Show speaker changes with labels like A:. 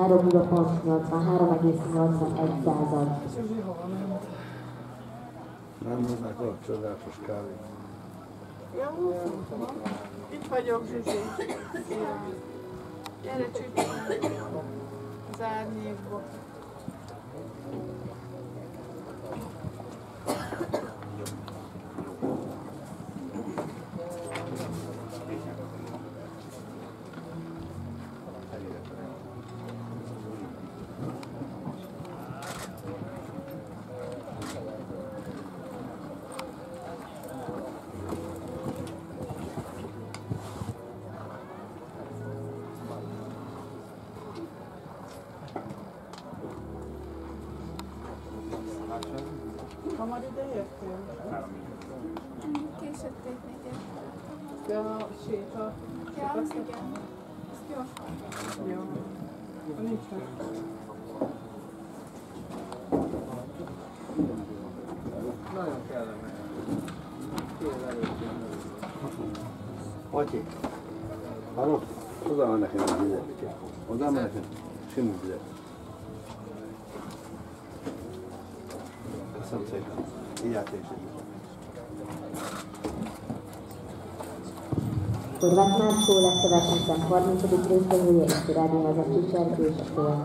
A: 3 pont 83,81 század.
B: Nem mondnak a csodálatos kávé.
C: Jó, itt vagyok, Zsuzsi. Gyere csütni az árnyékba.
D: How did
C: they have to?
D: Ja, Schäfer. Ja, das
C: ist ja. Ja. Und
B: nicht. Fatih. Harun. O zaman ne kadar güzel. O zaman ne kadar. Şimdi güzel. Köszönöm szépen. Így.
A: Horváth Márkó lesz a versenyszám 30. résztvevője és irányulva a Csicser és a